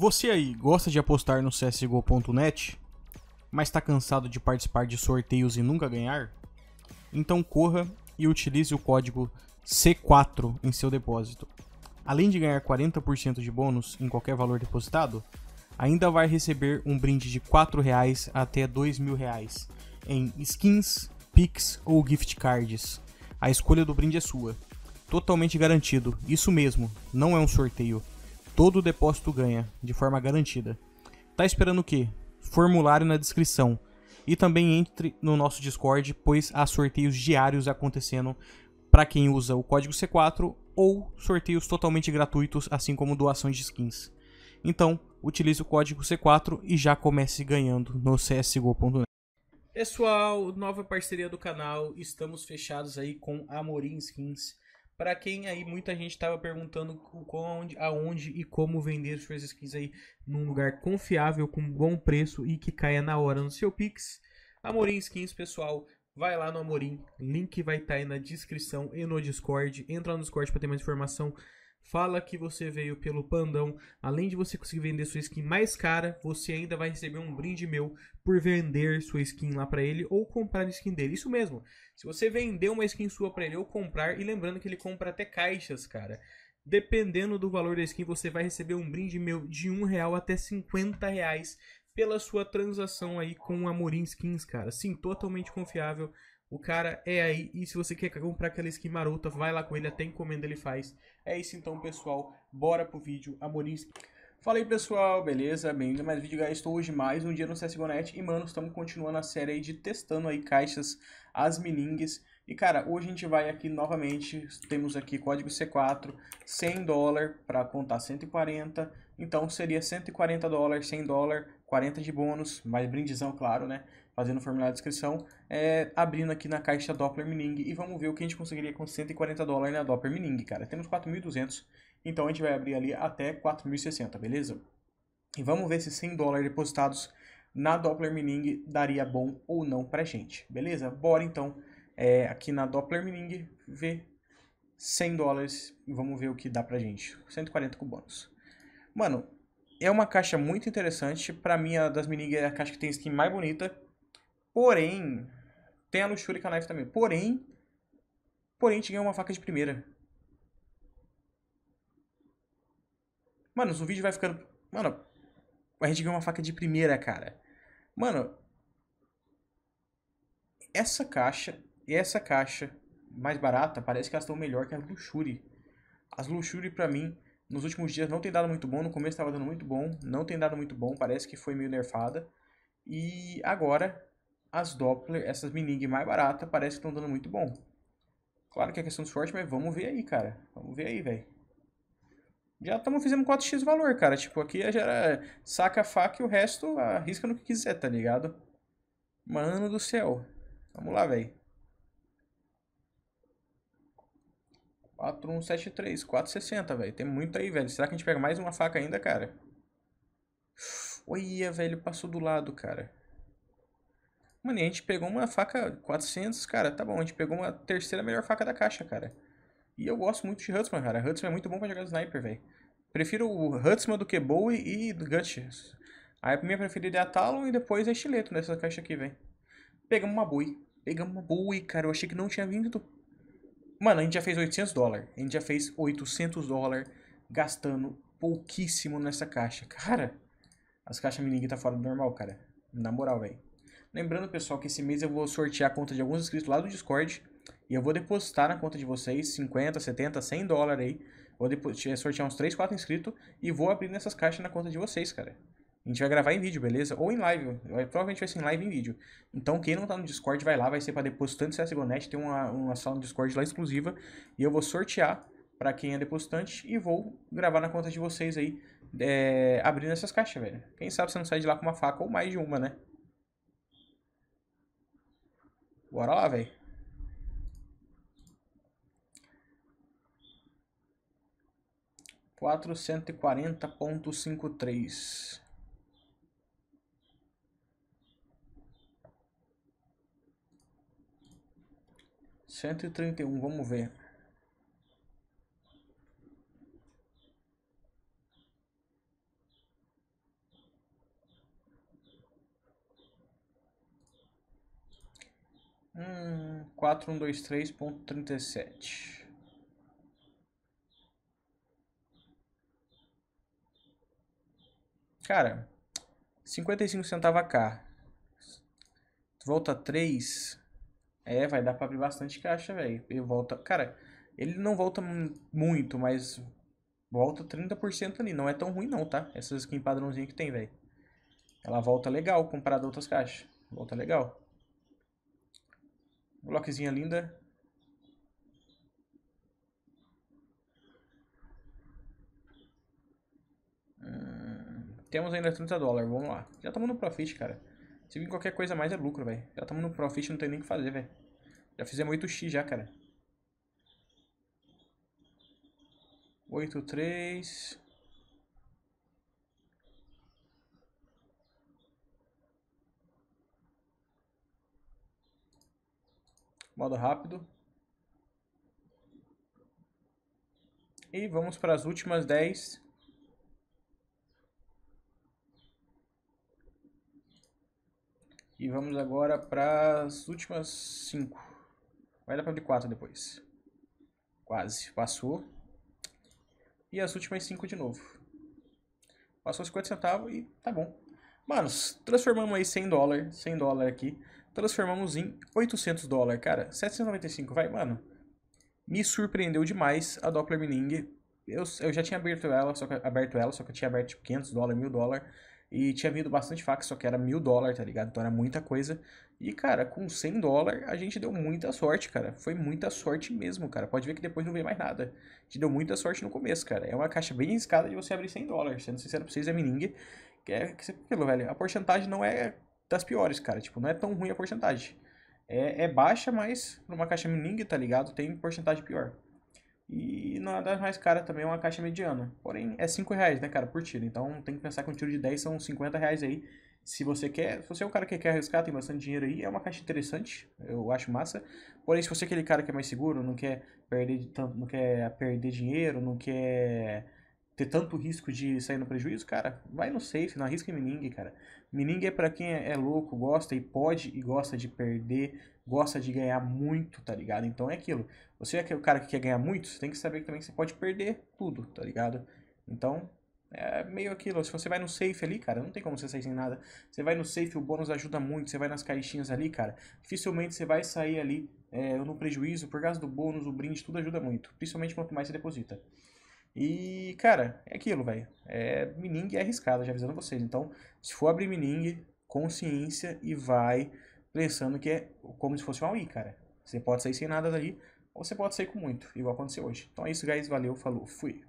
Você aí gosta de apostar no CSGO.net, mas está cansado de participar de sorteios e nunca ganhar? Então corra e utilize o código C4 em seu depósito. Além de ganhar 40% de bônus em qualquer valor depositado, ainda vai receber um brinde de R$ 4,00 até R$ 2.000 em skins, pix ou gift cards. A escolha do brinde é sua. Totalmente garantido. Isso mesmo, não é um sorteio. Todo depósito ganha, de forma garantida. Tá esperando o quê? Formulário na descrição. E também entre no nosso Discord, pois há sorteios diários acontecendo para quem usa o código C4 ou sorteios totalmente gratuitos, assim como doações de skins. Então, utilize o código C4 e já comece ganhando no csgo.net. Pessoal, nova parceria do canal, estamos fechados aí com Amorim Skins. Para quem aí, muita gente estava perguntando onde, aonde e como vender suas skins aí num lugar confiável, com bom preço e que caia na hora no seu Pix. Amorim Skins, pessoal, vai lá no Amorim, link vai estar tá aí na descrição e no Discord. Entra no Discord para ter mais informação. Fala que você veio pelo Pandão. Além de você conseguir vender sua skin mais cara, você ainda vai receber um brinde meu por vender sua skin lá para ele ou comprar a skin dele. Isso mesmo. Se você vender uma skin sua para ele ou comprar, e lembrando que ele compra até caixas, cara. Dependendo do valor da skin, você vai receber um brinde meu de um real até 50 reais pela sua transação aí com o Amorim Skins, cara. Sim, totalmente confiável. O cara é aí. E se você quer comprar aquela skin marota, vai lá com ele, até encomenda ele faz. É isso então, pessoal. Bora pro vídeo. Amorim Fala aí, pessoal. Beleza? Bem-vindo a mais um vídeo, guys. Estou hoje mais um dia no CSGO.net. E, mano, estamos continuando a série aí de testando aí caixas, as miningues. E, cara, hoje a gente vai aqui novamente. Temos aqui código C4, 100 dólares para contar 140. Então, seria 140 dólares, 100 dólares, 40 de bônus, mais brindizão, claro, né? fazendo o formulário de inscrição, é, abrindo aqui na caixa Doppler Mining e vamos ver o que a gente conseguiria com 140 dólares na Doppler Mining, cara. Temos 4.200, então a gente vai abrir ali até 4.060, beleza? E vamos ver se 100 dólares depositados na Doppler Mining daria bom ou não pra gente, beleza? Bora então é, aqui na Doppler Mining ver 100 dólares e vamos ver o que dá pra gente. 140 com bônus. Mano, é uma caixa muito interessante. Pra mim, a das Mining é a caixa que tem skin mais bonita Porém, tem a luxúria Knife também. Porém, porém, a gente ganhou uma faca de primeira. Mano, o vídeo vai ficando... Mano, a gente ganhou uma faca de primeira, cara. Mano, essa caixa e essa caixa mais barata parece que elas estão melhor que as Luxury. As Luxury, pra mim, nos últimos dias não tem dado muito bom. No começo estava dando muito bom, não tem dado muito bom. Parece que foi meio nerfada. E agora as Doppler, essas minig mais baratas, parece que estão dando muito bom. Claro que é questão de sorte, mas vamos ver aí, cara. Vamos ver aí, velho. Já estamos fazendo 4x valor, cara. Tipo, aqui já era saca a faca e o resto arrisca no que quiser, tá ligado? Mano do céu. Vamos lá, velho. 4173, 460, velho. Tem muito aí, velho. Será que a gente pega mais uma faca ainda, cara? Olha, velho, passou do lado, cara. Mano, a gente pegou uma faca 400, cara, tá bom, a gente pegou uma terceira melhor faca da caixa, cara. E eu gosto muito de Huntsman, cara. Huntsman é muito bom pra jogar sniper, velho. Prefiro o Huntsman do que Bowie e Guts. Aí a minha preferida é a Talon e depois é Estileto nessa caixa aqui, velho. Pegamos uma Bowie. Pegamos uma Bowie, cara. Eu achei que não tinha vindo. Mano, a gente já fez 800 dólares. A gente já fez 800 dólares gastando pouquíssimo nessa caixa. Cara, as caixas mini tá fora do normal, cara. Na moral, velho. Lembrando, pessoal, que esse mês eu vou sortear a conta de alguns inscritos lá do Discord. E eu vou depositar na conta de vocês 50, 70, 100 dólares aí. Vou sortear uns 3, 4 inscritos e vou abrir nessas caixas na conta de vocês, cara. A gente vai gravar em vídeo, beleza? Ou em live. Provavelmente vai ser em live em vídeo. Então, quem não tá no Discord, vai lá. Vai ser para depositante CSGO.net. Tem uma, uma sala no Discord lá exclusiva. E eu vou sortear para quem é depositante. E vou gravar na conta de vocês aí. É, abrindo essas caixas, velho. Quem sabe você não sai de lá com uma faca ou mais de uma, né? Bora lá, velho. Quatrocentos e quarenta ponto cinco três. 131, vamos ver. Hum, quatro um dois três ponto trinta e sete Cara, cinquenta e cinco centavos a cá. Volta três é, vai dar pra abrir bastante caixa, velho. Ele volta. Cara, ele não volta muito, mas volta 30% ali. Não é tão ruim, não, tá? Essas skin padrãozinha que tem, velho. Ela volta legal comparada a outras caixas. Volta legal. Bloquezinha linda. Hum, temos ainda 30 dólares, vamos lá. Já estamos no profit, cara. Se vir qualquer coisa mais é lucro, velho. Já estamos no profit, não tem nem o que fazer, velho. Já fizemos 8x já, cara. 8, 3... Modo rápido. E vamos para as últimas 10. E vamos agora para as últimas 5. Vai dar para abrir 4 depois. Quase. Passou. E as últimas 5 de novo. Passou 50 centavos e tá bom. Manos, transformamos aí 100 dólares, 100 dólares aqui transformamos em 800 dólares, cara. 795, vai, mano. Me surpreendeu demais a Doppler Mining. Eu, eu já tinha aberto ela, só que, aberto ela, só que eu tinha aberto tipo 500 dólares, 1000 dólares. E tinha vindo bastante faca, só que era 1000 dólares, tá ligado? Então era muita coisa. E, cara, com 100 dólares a gente deu muita sorte, cara. Foi muita sorte mesmo, cara. Pode ver que depois não veio mais nada. A gente deu muita sorte no começo, cara. É uma caixa bem arriscada de você abrir 100 dólares. Sendo sincero pra vocês, é Mining. Que é aquilo, velho. A porcentagem não é das piores, cara. Tipo, não é tão ruim a porcentagem. É, é baixa, mas numa caixa mining, tá ligado? Tem porcentagem pior. E não é das mais caras também, é uma caixa mediana. Porém, é 5 reais, né, cara, por tiro. Então tem que pensar que um tiro de 10 são 50 reais aí. Se você quer, se você é um cara que quer arriscar, tem bastante dinheiro aí, é uma caixa interessante, eu acho massa. Porém, se você é aquele cara que é mais seguro, não quer perder tanto, não quer perder dinheiro, não quer ter tanto risco de sair no prejuízo, cara, vai no safe, não arrisca em mining, cara. Mining é para quem é, é louco, gosta e pode e gosta de perder, gosta de ganhar muito, tá ligado? Então é aquilo. Você é o cara que quer ganhar muito, você tem que saber que também você pode perder tudo, tá ligado? Então, é meio aquilo. Se você vai no safe ali, cara, não tem como você sair sem nada. Você vai no safe, o bônus ajuda muito. Você vai nas caixinhas ali, cara, dificilmente você vai sair ali é, no prejuízo. Por causa do bônus, o brinde, tudo ajuda muito. Principalmente quanto mais você deposita. E, cara, é aquilo, velho. É, mining é arriscado, já avisando vocês. Então, se for abrir mining, consciência e vai pensando que é como se fosse um AI, cara. Você pode sair sem nada dali, ou você pode sair com muito, igual aconteceu hoje. Então é isso, guys. Valeu, falou, fui.